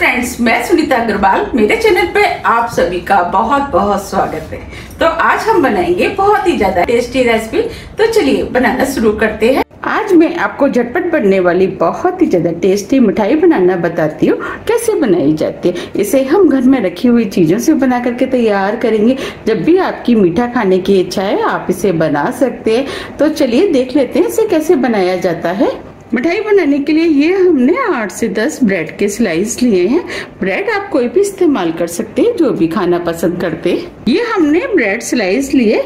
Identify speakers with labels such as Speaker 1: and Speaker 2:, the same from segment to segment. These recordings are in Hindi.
Speaker 1: फ्रेंड्स मैं सुनीता अग्रवाल, मेरे चैनल पे आप सभी का बहुत बहुत स्वागत है। तो आज हम बनाएँगे बहुत ही ज़्यादा टेस्टी रेसिपी तो चलिए बनाना शुरू करते हैं। आज मैं आपको झटपट बनने वाली बहुत ही ज़्यादा टेस्टी मिठाई बनाना बताती हूँ, कैसे बनाई जाती है। इसे हम घर में रखी हुई चीज़ों से बना करके तैयार करेंगे। जब भी आपकी मीठा खाने की इच्छा है, आप इसे बना सकते हैं। तो चलिए देख लेते हैं इसे कैसे बनाया जाता है। मिठाई बनाने के लिए ये हमने आठ से 10 ब्रेड के स्लाइस लिए हैं। ब्रेड आप कोई भी इस्तेमाल कर सकते हैं, जो भी खाना पसंद करते हैं। ये हमने ब्रेड स्लाइस लिए।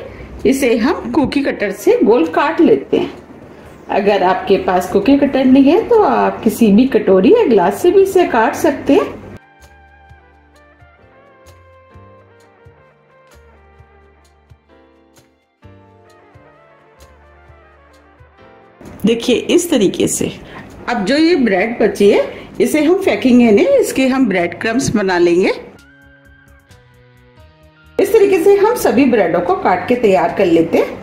Speaker 1: इसे हम कुकी कटर से गोल काट लेते हैं। अगर आपके पास कुकी कटर नहीं है तो आप किसी भी कटोरी या ग्लास से भी इसे काट सकते हैं। देखिए, इस तरीके से। अब जो ये ब्रेड बची है, इसे हम फेंकेंगे नहीं, इसके हम ब्रेड क्रम्स बना लेंगे। इस तरीके से हम सभी ब्रेडों को काट के तैयार कर लेते हैं।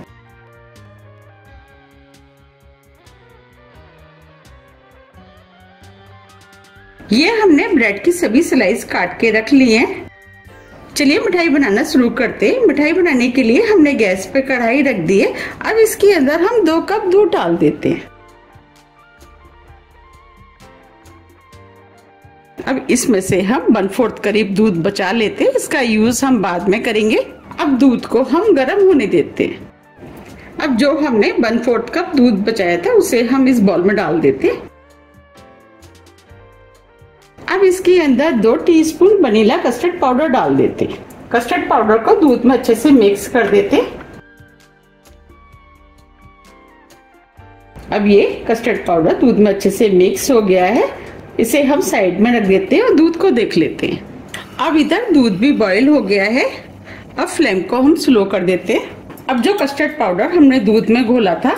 Speaker 1: ये हमने ब्रेड की सभी स्लाइस काट के रख ली हैं। चलिए मिठाई बनाना शुरू करते हैं। मिठाई बनाने के लिए हमने गैस पे कढ़ाई रख दी है। अब इसके अंदर हम दो कप दूध डाल देते हैं। अब इसमें से हम वन फोर्थ करीब दूध बचा लेते हैं। इसका यूज़ हम बाद में करेंगे। अब दूध को हम गर्म होने देते हैं। अब जो हमने वन फोर्थ कप दूध बचाया था, उसे हम इस बॉल में डाल देते हैं। अब इसके अंदर दो टीस्पून वनीला कस्टर्ड पाउडर डाल देते। कस्टर्ड पाउडर को दूध में अच्छे से मिक्स कर देते। अब ये कस्टर्ड पाउडर दूध में अच्छे से मिक्स हो गया है। इसे हम साइड में रख देते हैं और दूध को देख लेते हैं। अब इधर दूध भी बॉईल हो गया है। अब फ्लेम को हम स्लो कर देते हैं। अब जो कस्टर्ड पाउडर हमने दूध में घोला था,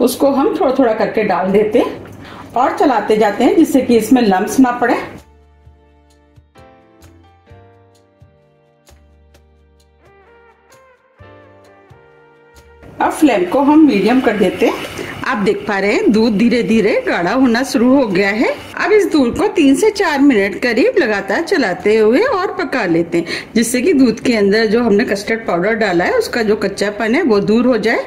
Speaker 1: उसको हम थोड़ा थोड़ा करके डाल देते हैं और चलाते जाते हैं जिससे कि इसमें लम्स ना पड़े। अब फ्लेम को हम मीडियम कर देते हैं। आप देख पा रहे हैं, दूध धीरे धीरे गाढ़ा होना शुरू हो गया है। अब इस दूध को तीन से चार मिनट करीब लगातार चलाते हुए और पका लेते हैं, जिससे कि दूध के अंदर जो हमने कस्टर्ड पाउडर डाला है, उसका जो कच्चापन है, वो दूर हो जाए।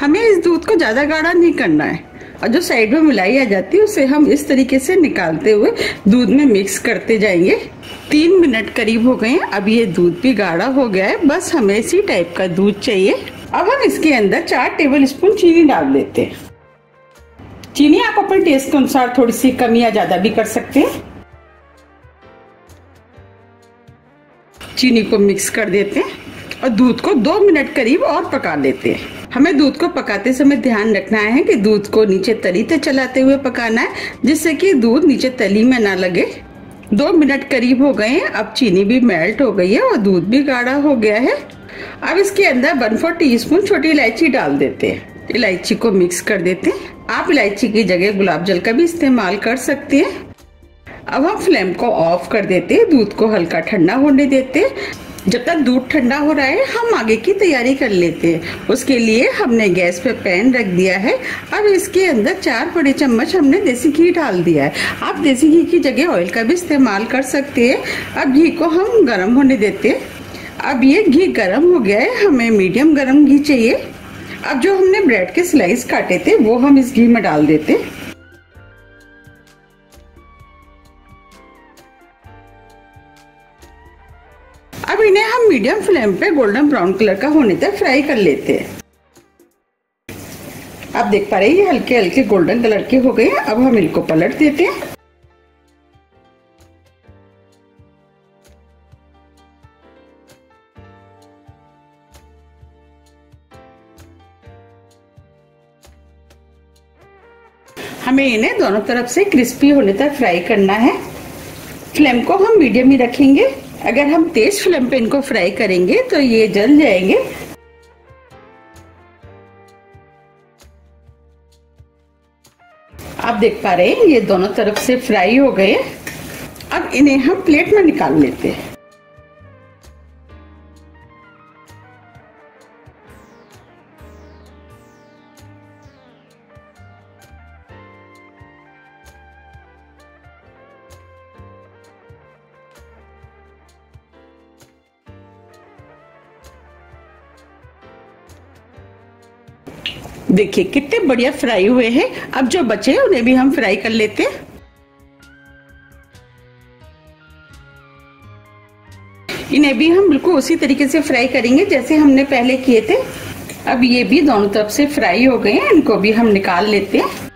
Speaker 1: हमें इस दूध को ज़्यादा गाढ़ा नहीं करना है और जो साइड में मिलाई आ जाती है, उसे हम इस तरीके से निकालते हुए दूध में मिक्स करते जाएँगे। तीन मिनट करीब हो गए अब ये दूध भी गाढ़ा हो गया है। बस हमें इसी टाइप का दूध चाहिए। अब हम इसके अंदर चार टेबल स्पून चीनी डाल देते हैं। चीनी आप अपने टेस्ट के अनुसार थोड़ी सी कम या ज़्यादा भी कर सकते हैं। चीनी को मिक्स कर देते हैं और दूध को दो मिनट करीब और पका लेते हैं। हमें दूध को पकाते समय ध्यान रखना है कि दूध को नीचे तली तक चलाते हुए पकाना है, जिससे कि दूध नीचे तली में ना लगे। दो मिनट करीब हो गए हैं, अब चीनी भी मेल्ट हो गई है और दूध भी गाढ़ा हो गया है। अब इसके अंदर वन फोर टी स्पून छोटी इलायची डाल देते हैं। इलायची को मिक्स कर देते हैं। आप इलायची की जगह गुलाब जल का भी इस्तेमाल कर सकते हैं। अब हम फ्लेम को ऑफ़ कर देते हैं। दूध को हल्का ठंडा होने देते हैं। जब तक दूध ठंडा हो रहा है, हम आगे की तैयारी कर लेते हैं। उसके लिए हमने गैस पे पैन रख दिया है। अब इसके अंदर चार बड़े चम्मच हमने देसी घी डाल दिया है। आप देसी घी की जगह ऑयल का भी इस्तेमाल कर सकते हैं। अब घी को हम गर्म होने देते हैं। अब ये घी गर्म हो गया है, हमें मीडियम गर्म घी चाहिए। अब जो हमने ब्रेड के स्लाइस काटे थे, वो हम इस घी में डाल देते। अब इन्हें हम मीडियम फ्लेम पे गोल्डन ब्राउन कलर का होने तक फ्राई कर लेते हैं। आप देख पा रहे हैं, ये हल्के हल्के गोल्डन कलर के हो गए अब हम इनको पलट देते हैं। हमें इन्हें दोनों तरफ़ से क्रिस्पी होने तक फ्राई करना है। फ्लेम को हम मीडियम ही रखेंगे। अगर हम तेज फ्लेम पे इनको फ्राई करेंगे तो ये जल जाएँगे। आप देख पा रहे हैं, ये दोनों तरफ़ से फ्राई हो गए। अब इन्हें हम प्लेट में निकाल लेते हैं। देखिए, कितने बढ़िया फ्राई हुए हैं। अब जो बचे हैं, उन्हें भी हम फ्राई कर लेते हैं। इन्हें भी हम बिल्कुल उसी तरीके से फ्राई करेंगे जैसे हमने पहले किए थे। अब ये भी दोनों तरफ़ से फ्राई हो गए हैं, इनको भी हम निकाल लेते हैं।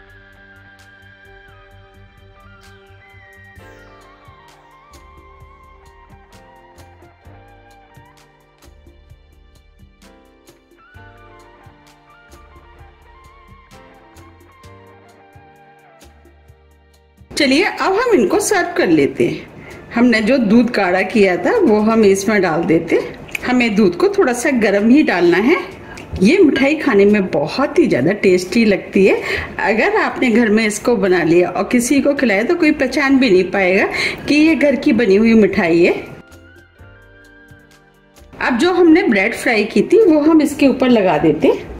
Speaker 1: चलिए, अब हम इनको सर्व कर लेते हैं। हमने जो दूध काढ़ा किया था, वो हम इसमें डाल देते हमें दूध को थोड़ा सा गर्म ही डालना है। ये मिठाई खाने में बहुत ही ज़्यादा टेस्टी लगती है। अगर आपने घर में इसको बना लिया और किसी को खिलाया तो कोई पहचान भी नहीं पाएगा कि ये घर की बनी हुई मिठाई है। अब जो हमने ब्रेड फ्राई की थी, वो हम इसके ऊपर लगा देते हैं।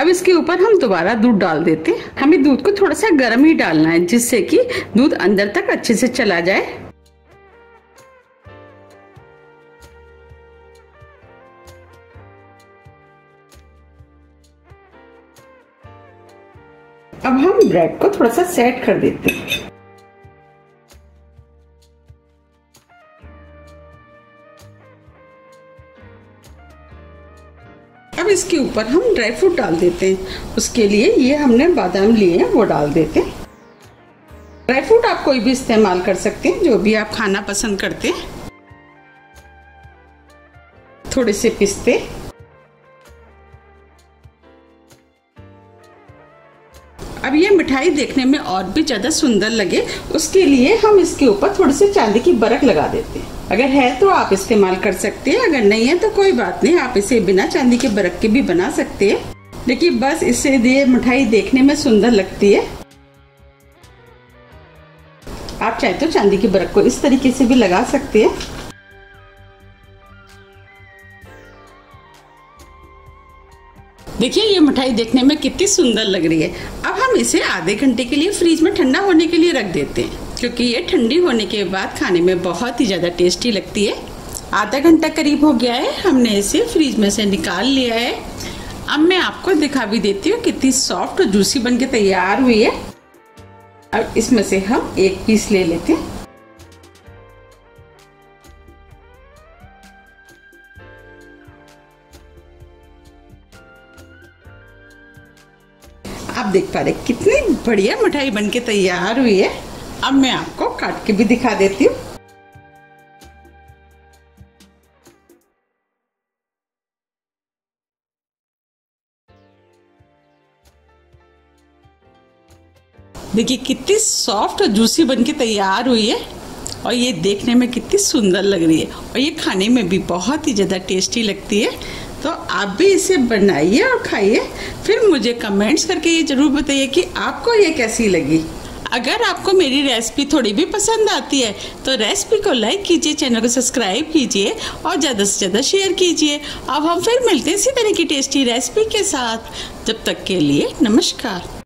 Speaker 1: अब इसके ऊपर हम दोबारा दूध डाल देते हैं। हमें दूध को थोड़ा सा गर्म ही डालना है, जिससे कि दूध अंदर तक अच्छे से चला जाए। अब हम ब्रेड को थोड़ा सा सेट कर देते हैं। इसके ऊपर हम ड्राई फ्रूट डाल देते हैं। उसके लिए ये हमने बादाम लिए हैं, वो डाल देते हैं। ड्राई फ्रूट आप कोई भी इस्तेमाल कर सकते हैं, जो भी आप खाना पसंद करते हैं। थोड़े से पिस्ते मिठाई देखने में और भी ज़्यादा सुंदर लगे, उसके लिए हम इसके ऊपर थोड़ी सी चांदी की बरक लगा देते हैं। अगर है तो आप इस्तेमाल कर सकते हैं, अगर नहीं है तो कोई बात नहीं, आप इसे बिना चांदी के बरक के भी बना सकते हैं। देखिए, बस इससे ये मिठाई देखने में सुंदर लगती है। आप चाहे तो चांदी की बरक को इस तरीके से भी लगा सकते हैं। देखिए, ये मिठाई देखने में कितनी सुंदर लग रही है। अब हम इसे आधे घंटे के लिए फ्रीज में ठंडा होने के लिए रख देते हैं, क्योंकि ये ठंडी होने के बाद खाने में बहुत ही ज़्यादा टेस्टी लगती है। आधा घंटा करीब हो गया है, हमने इसे फ्रीज में से निकाल लिया है। अब मैं आपको दिखा भी देती हूँ कितनी सॉफ्ट और जूसी बन के तैयार हुई है। अब इसमें से हम एक पीस ले लेते हैं। आप देख पा रहे कितनी बढ़िया मिठाई बन के तैयार हुई है। अब मैं आपको काट के भी दिखा देती हूँ। देखिए, कितनी सॉफ्ट और जूसी बन के तैयार हुई है और ये देखने में कितनी सुंदर लग रही है। और ये खाने में भी बहुत ही ज़्यादा टेस्टी लगती है। तो आप भी इसे बनाइए और खाइए। फिर मुझे कमेंट्स करके ये ज़रूर बताइए कि आपको ये कैसी लगी। अगर आपको मेरी रेसिपी थोड़ी भी पसंद आती है तो रेसिपी को लाइक कीजिए चैनल को सब्सक्राइब कीजिए और ज़्यादा से ज़्यादा शेयर कीजिए। अब हम फिर मिलते हैं इसी तरह की टेस्टी रेसिपी के साथ। जब तक के लिए नमस्कार।